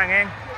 chạm xà ngang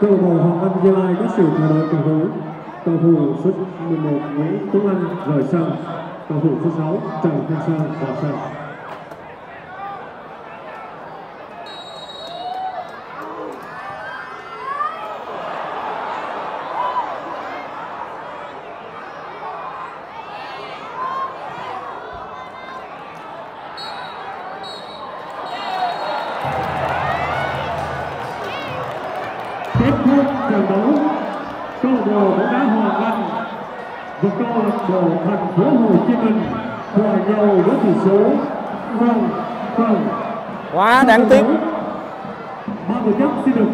Câu lạc bộ Hoàng Anh Gia Lai có sự thay đổi cầu thủ. Cầu thủ số 11 Nguyễn Tuấn Anh rời sân. Cầu thủ số 6 Trần Thanh Sơn vào sân. kết thúc trận đấu câu lạc bộ bóng đá Hoàng Anh và câu lạc bộ Thành phố Hồ Chí Minh hòa nhau với tỷ số không không. quá đáng tiếc được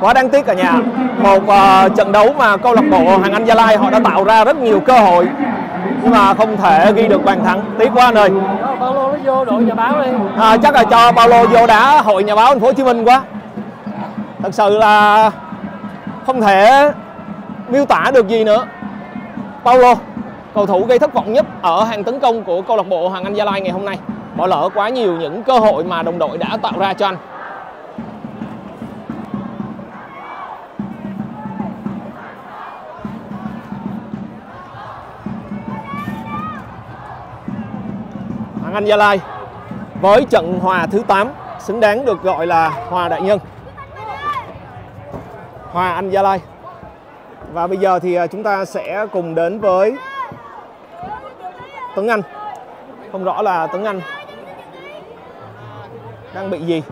quá đáng tiếc cả nhà một uh, trận đấu mà câu lạc bộ Hoàng Anh Gia Lai họ đã tạo ra rất nhiều cơ hội nhưng mà không thể ghi được bàn thắng tiếc quá anh ơi Paulo nó vô đội nhà báo đi à, chắc là cho Paulo vô đá hội nhà báo thành phố Hồ Chí Minh quá thật sự là không thể miêu tả được gì nữa? Paulo, cầu thủ gây thất vọng nhất ở hàng tấn công của câu lạc bộ Hoàng Anh Gia Lai ngày hôm nay. Bỏ lỡ quá nhiều những cơ hội mà đồng đội đã tạo ra cho anh. Hoàng Anh Gia Lai với trận hòa thứ 8 xứng đáng được gọi là hòa đại nhân. Hòa Anh Gia Lai và bây giờ thì à, chúng ta sẽ cùng đến với Tuấn Anh. Không rõ là Tuấn Anh đang bị gì.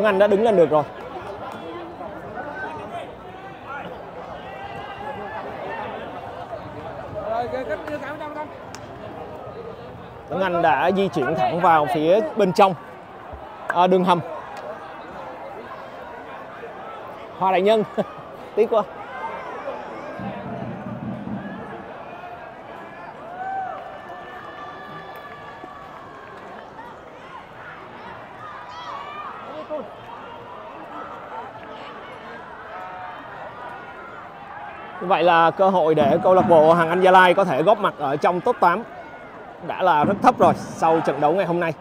Tuấn Anh đã đứng lên được rồi. Tuấn Anh đã di chuyển thẳng vào phía bên trong. À, đường hầm. Hoa Đại Nhân tiếc quá. Như vậy là cơ hội để câu lạc bộ Hoàng Anh Gia Lai có thể góp mặt ở trong top 8 đã là rất thấp rồi sau trận đấu ngày hôm nay.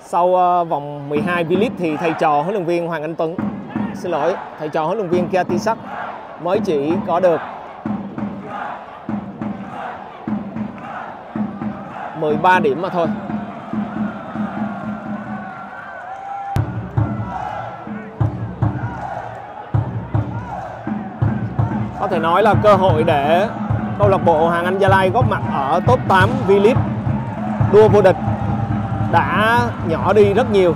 Sau ờ, vòng 12 V-League thì thầy trò huấn luyện viên Hoàng Anh Tuấn xin lỗi, thầy trò huấn luyện viên Kia Tisak mới chỉ có được 13 điểm mà thôi. Có thể nói là cơ hội để câu lạc bộ Hoàng Anh Gia Lai góp mặt ở top 8 V-League đua vô địch đã nhỏ đi rất nhiều.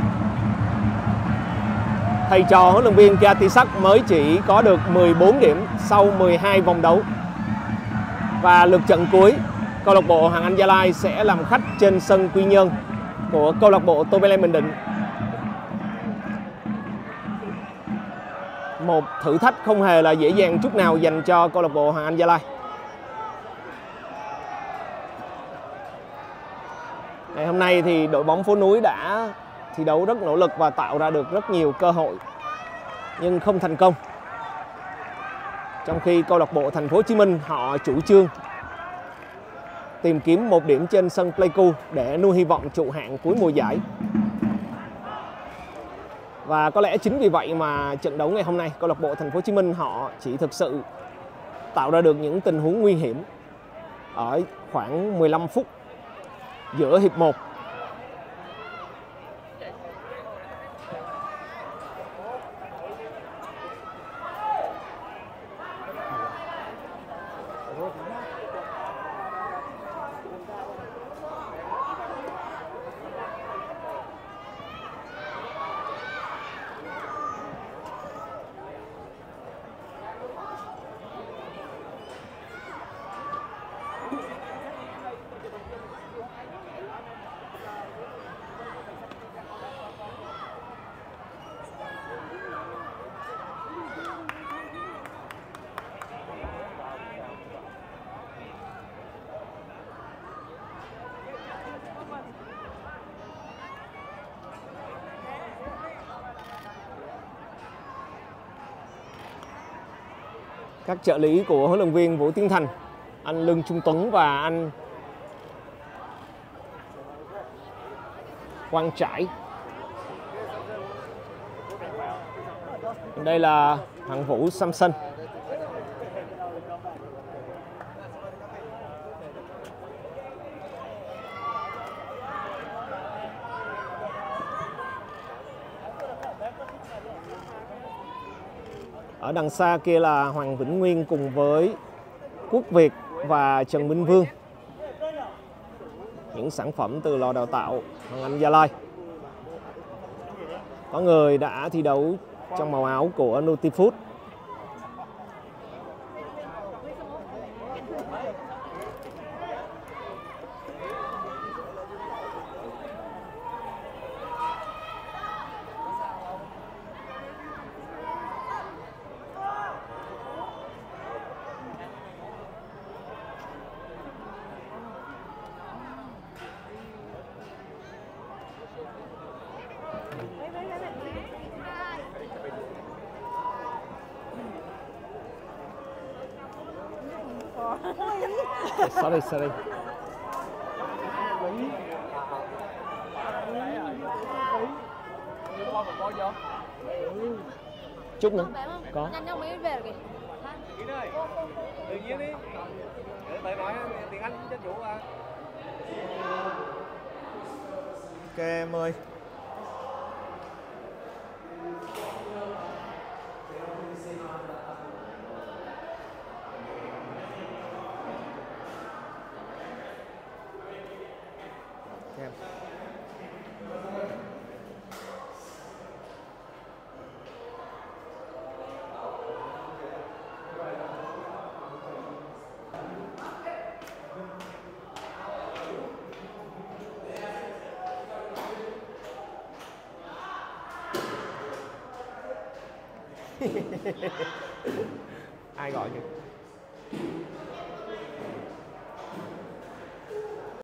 Thầy trò huấn luyện viên Kiatisak mới chỉ có được 14 điểm sau 12 vòng đấu. Và lượt trận cuối, câu lạc bộ Hoàng Anh Gia Lai sẽ làm khách trên sân Quy Nhơn của câu lạc bộ Tô Bình Định một, thử thách không hề là dễ dàng chút nào dành cho câu lạc bộ Hoàng Anh Gia Lai. Ngày hôm nay thì đội bóng phố núi đã thi đấu rất nỗ lực và tạo ra được rất nhiều cơ hội, nhưng không thành công. Trong khi câu lạc bộ Thành phố Hồ Chí Minh, họ chủ trương tìm kiếm một điểm trên sân Pleiku để nuôi hy vọng trụ hạng cuối mùa giải. Và có lẽ chính vì vậy mà trận đấu ngày hôm nay, câu lạc bộ Thành phố Hồ Chí Minh họ chỉ thực sự tạo ra được những tình huống nguy hiểm ở khoảng 15 phút giữa hiệp 1 các trợ lý của huấn luyện viên Vũ Tiến Thành, anh Lương Trung Tuấn và anh Quang Trải. Đây là Hoàng Vũ Samson. Ở đằng xa kia là Hoàng Vĩnh Nguyên cùng với Quốc Việt và Trần Minh Vương. Những sản phẩm từ lò đào tạo Hoàng Anh Gia Lai. Có người đã thi đấu trong màu áo của Nutifood. Sorry, sorry. Chút nữa. Có. Nhanh nhau mới về được kìa. Kín ơi, tự nhiên đi. Để tại nói tiếng Anh cho chủ à. Ok em ơi. ai gọi chứ?